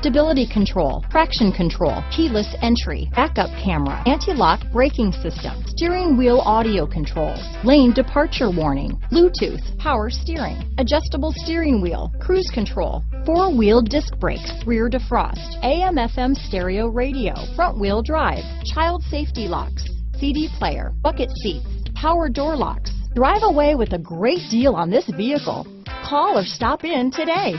stability control, traction control, keyless entry, backup camera, anti-lock braking system, steering wheel audio controls, lane departure warning, Bluetooth, power steering, adjustable steering wheel, cruise control, four-wheel disc brakes, rear defrost, AM FM stereo radio, front wheel drive, child safety locks, CD player, bucket seats, power door locks. Drive away with a great deal on this vehicle. Call or stop in today.